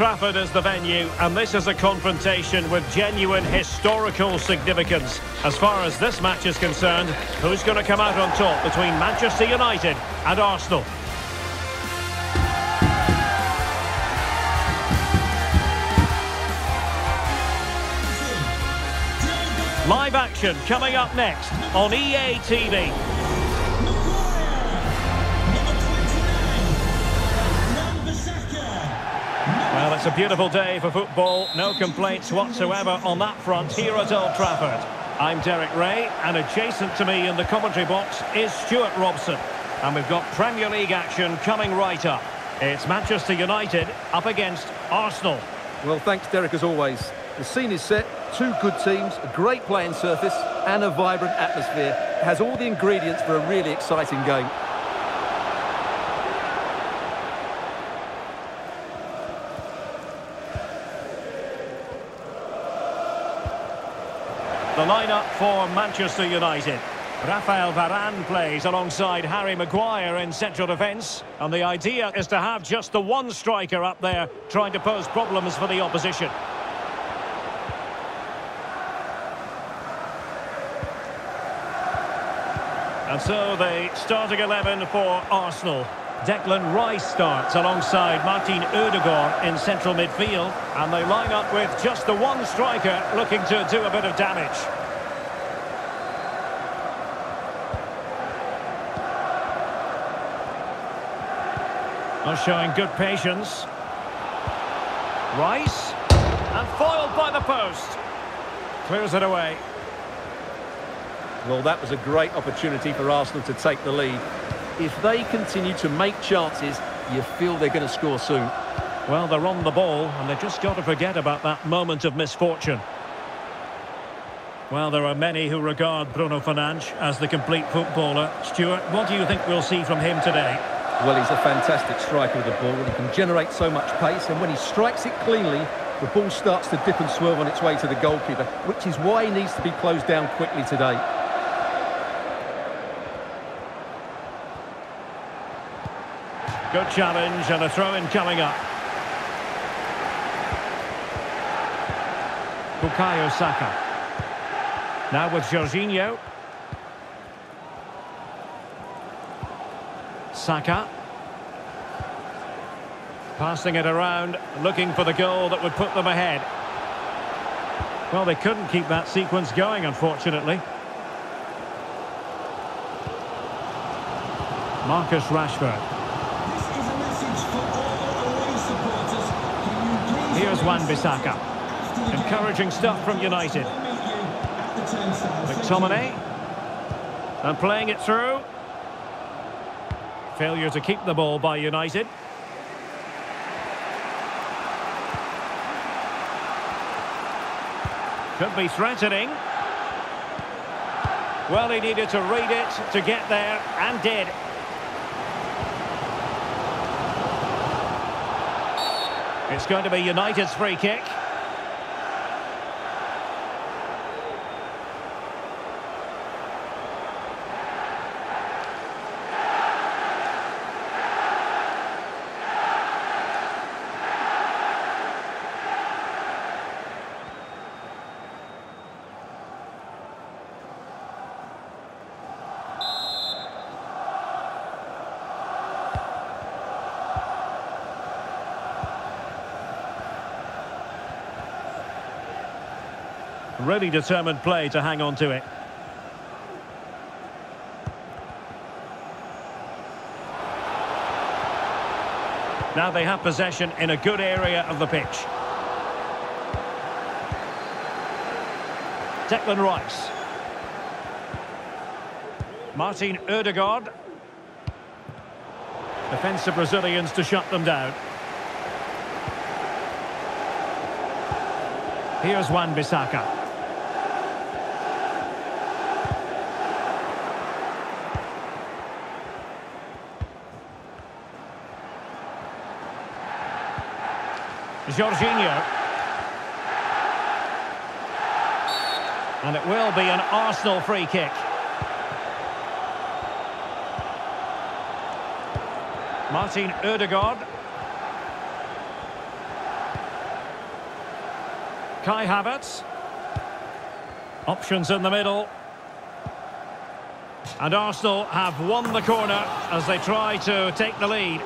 Trafford is the venue, and this is a confrontation with genuine historical significance. As far as this match is concerned, who's going to come out on top between Manchester United and Arsenal? Live action coming up next on EA TV. It's a beautiful day for football. No complaints whatsoever on that front here at Old Trafford. I'm Derek Ray, and adjacent to me in the commentary box is Stuart Robson. And we've got Premier League action coming right up. It's Manchester United up against Arsenal. Well, thanks, Derek, as always. The scene is set, two good teams, a great playing surface, and a vibrant atmosphere. It has all the ingredients for a really exciting game. The lineup for Manchester United. Rafael Varane plays alongside Harry Maguire in central defence. And the idea is to have just the one striker up there trying to pose problems for the opposition. And so the starting 11 for Arsenal. Declan Rice starts alongside Martin Odegaard in central midfield. And they line up with just the one striker looking to do a bit of damage. Are showing good patience. Rice. And foiled by the post. Clears it away. Well, that was a great opportunity for Arsenal to take the lead. If they continue to make chances, you feel they're going to score soon. Well, they're on the ball, and they've just got to forget about that moment of misfortune. Well, there are many who regard Bruno Fernandes as the complete footballer. Stuart, what do you think we'll see from him today? Well, he's a fantastic striker with the ball. He can generate so much pace, and when he strikes it cleanly, the ball starts to dip and swerve on its way to the goalkeeper, which is why he needs to be closed down quickly today. Good challenge and a throw-in coming up. Bukayo Saka. Now with Jorginho. Saka. Passing it around, looking for the goal that would put them ahead. Well, they couldn't keep that sequence going, unfortunately. Marcus Rashford. Here's Wan-Bissaka. Encouraging stuff from United. McTominay. And playing it through. Failure to keep the ball by United. Could be threatening. Well, he needed to read it to get there, and did. It's going to be United's free kick. Really determined play to hang on to it. Now they have possession in a good area of the pitch. Declan Rice. Martin Odegaard. Defensive Brazilians to shut them down. Here's Wan-Bissaka. Jorginho. And it will be an Arsenal free kick. Martin Odegaard. Kai Havertz. Options in the middle. And Arsenal have won the corner as they try to take the lead.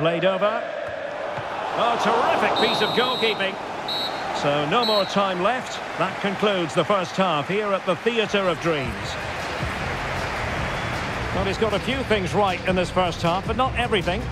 Played over. Oh, terrific piece of goalkeeping. So no more time left. That concludes the first half here at the Theatre of Dreams. Well, he's got a few things right in this first half, but not everything.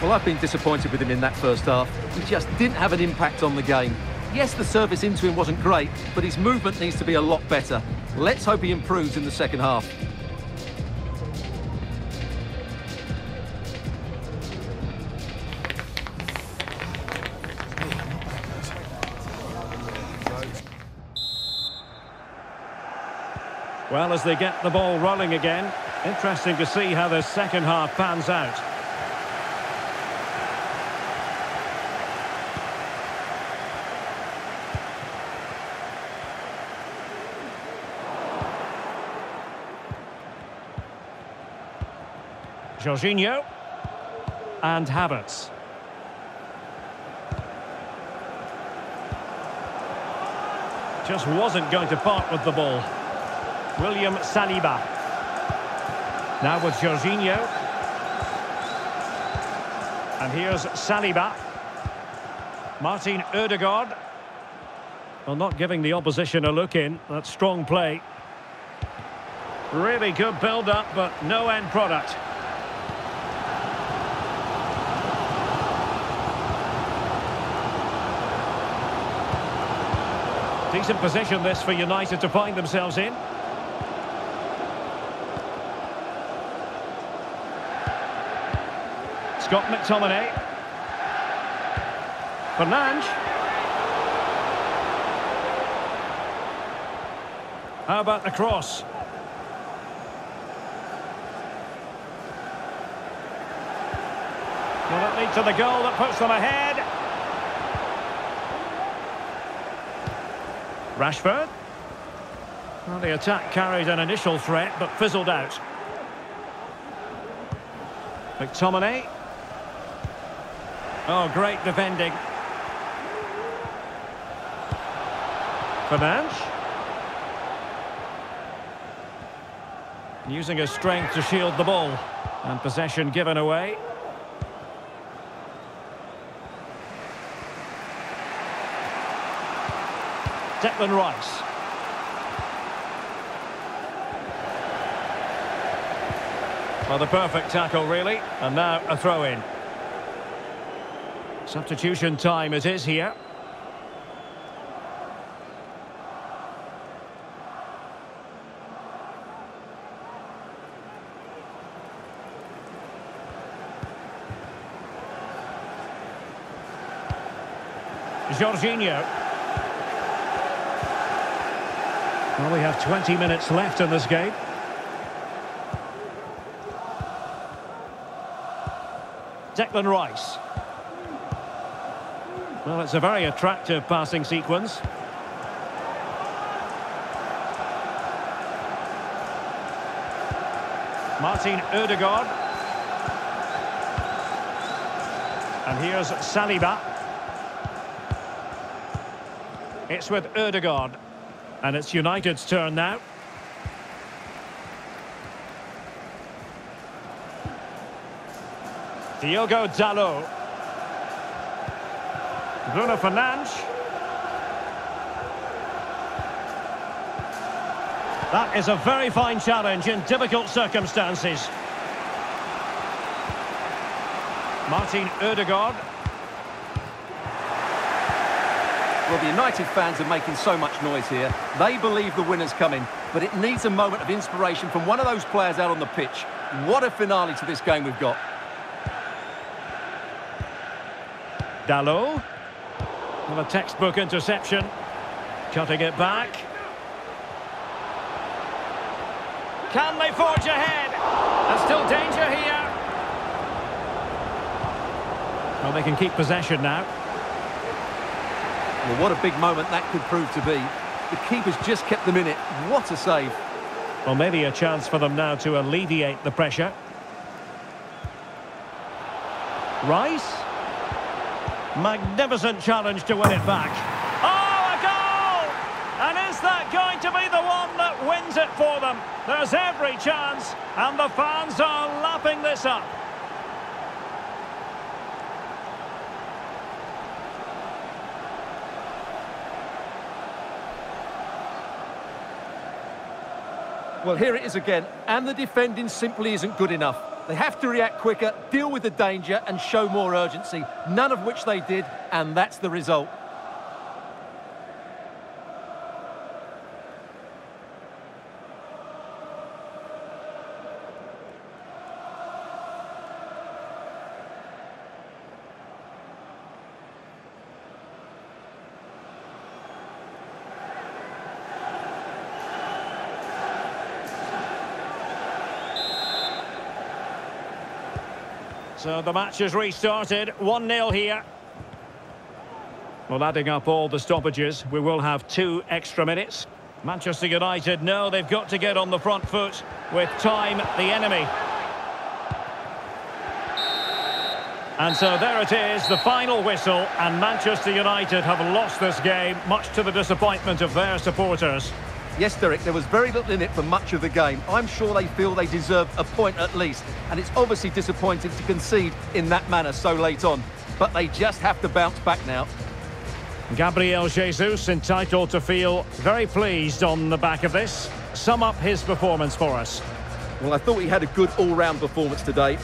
Well, I've been disappointed with him in that first half. He just didn't have an impact on the game. Yes, the service into him wasn't great, but his movement needs to be a lot better. Let's hope he improves in the second half. Well, as they get the ball rolling again, interesting to see how the second half pans out. Jorginho and Havertz. Just wasn't going to part with the ball. William Saliba. Now with Jorginho. And here's Saliba. Martin Odegaard. Well, not giving the opposition a look in. That's strong play. Really good build-up, but no end product. Decent position this for United to find themselves in. Scott McTominay. Fernandes. How about the cross? Will it lead to the goal that puts them ahead? Rashford. Well, the attack carried an initial threat, but fizzled out. McTominay. Oh, great defending. Fernandes. Using his strength to shield the ball. And possession given away. Declan Rice. Well, the perfect tackle, really. And now a throw-in. Substitution time it is here. Jorginho. Well, we have 20 minutes left in this game. Declan Rice. Well, it's a very attractive passing sequence. Martin Odegaard. And here's Saliba. It's with Odegaard. And it's United's turn now. Diogo Dalot. Bruno Fernandes. That is a very fine challenge in difficult circumstances. Martin Odegaard. Well, the United fans are making so much noise here. They believe the winner's coming, but it needs a moment of inspiration from one of those players out on the pitch. What a finale to this game we've got. Dalot. Well, a textbook interception. Cutting it back. Can they forge ahead? There's still danger here. Well, they can keep possession now. Well, what a big moment that could prove to be. The keeper's just kept them in it. What a save. Well, maybe a chance for them now to alleviate the pressure. Rice. Magnificent challenge to win it back. Oh, a goal! And is that going to be the one that wins it for them? There's every chance, and the fans are lapping this up. Well, here it is again, and the defending simply isn't good enough. They have to react quicker, deal with the danger and show more urgency, none of which they did, and that's the result. So the match has restarted, 1-0 here. Well, adding up all the stoppages, we will have two extra minutes. Manchester United know they've got to get on the front foot with time the enemy. And so there it is, the final whistle, and Manchester United have lost this game, much to the disappointment of their supporters. Yes, Derek, there was very little in it for much of the game. I'm sure they feel they deserve a point at least, and it's obviously disappointing to concede in that manner so late on. But they just have to bounce back now. Gabriel Jesus entitled to feel very pleased on the back of this. Sum up his performance for us. Well, I thought he had a good all-round performance today.